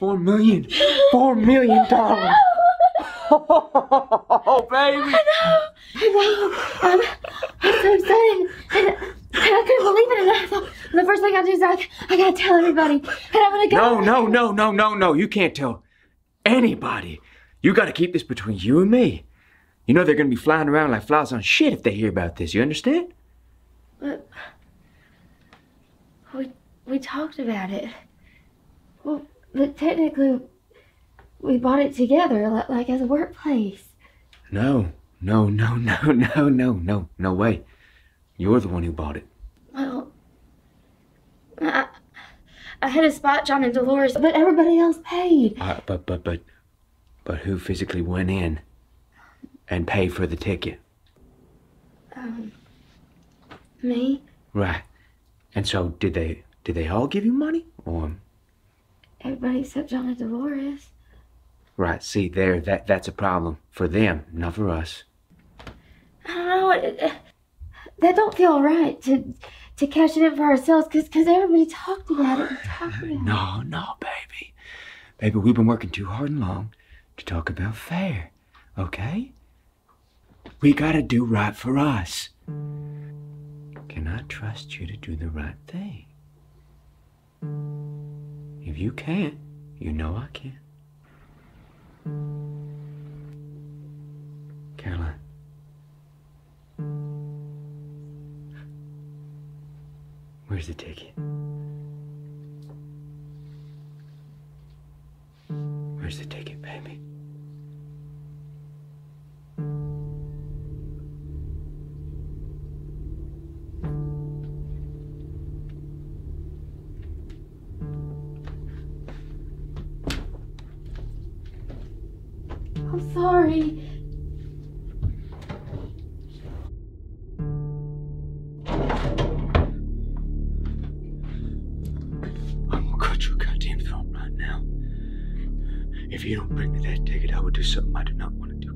Four million. Four million dollars. Oh, baby. I'm, um, I'm so excited. And, and I couldn't believe it. And I thought, the first thing I do is I, I gotta tell everybody. And I'm gonna go. No, no, no, no, no, no. You can't tell anybody. You got to keep this between you and me. You know they're going to be flying around like flies on shit if they hear about this. You understand? But we, we talked about it. But technically, we bought it together, like, like as a workplace. No, no, no, no, no, no, no, no way. You're the one who bought it. Well, I, I had to spot John and Dolores, but everybody else paid. Uh, but, but, but, but who physically went in and paid for the ticket? Um, me? Right. And so, did they, did they all give you money? Or, Everybody except John and Dolores. right, see, there, that, that's a problem for them, not for us. I don't know. It, it, that don't feel right to to cash it in for ourselves because cause everybody talked about it. talked about it. No, no, baby. Baby, we've been working too hard and long to talk about fair, okay? We gotta do right for us. Can I trust you to do the right thing? If you can't, you know I can. Caroline. Where's the ticket? Where's the ticket, baby? I'm sorry. I'm gonna cut your goddamn throat right now. If you don't bring me that ticket, I will do something I do not want to do.